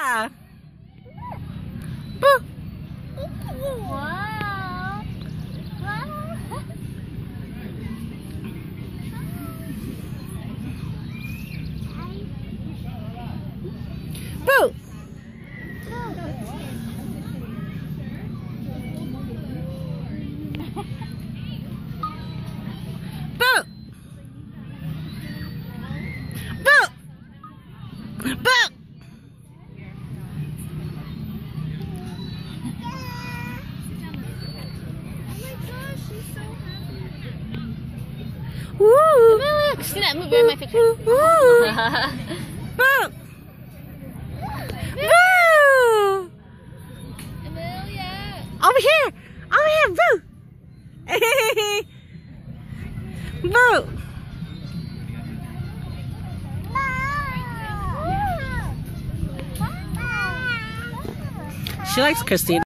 Yeah. Boo. Wow. Wow. Boo. Boo. Boo. Woo. Look, see that? Move, my picture. Woo. Boo. Amelia. Over here. Over here. Boo. Boo. She likes Christine.